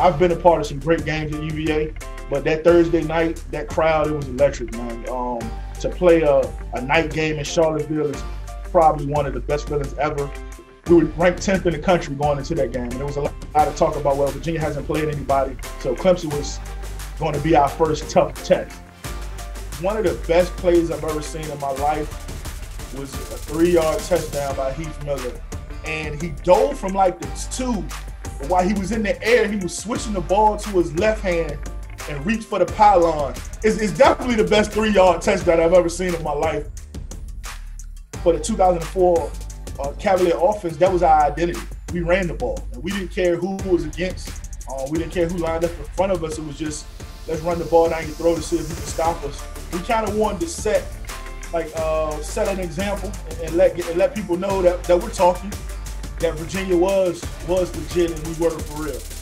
I've been a part of some great games at UVA, but that Thursday night, that crowd, it was electric, man. Um, to play a, a night game in Charlottesville is probably one of the best feelings ever. We were ranked 10th in the country going into that game. And there was a lot of talk about, well, Virginia hasn't played anybody. So Clemson was going to be our first tough test. One of the best plays I've ever seen in my life was a three-yard touchdown by Heath Miller. And he dove from like the two. But while he was in the air, he was switching the ball to his left hand and reached for the pylon. It's, it's definitely the best three-yard touchdown I've ever seen in my life. For the 2004 uh, Cavalier offense, that was our identity. We ran the ball, and we didn't care who was against. Uh, we didn't care who lined up in front of us. It was just let's run the ball down your throat to see if you can stop us. We kind of wanted to set like uh, set an example and, and let and let people know that, that we're talking, that Virginia was was legit and we were for real.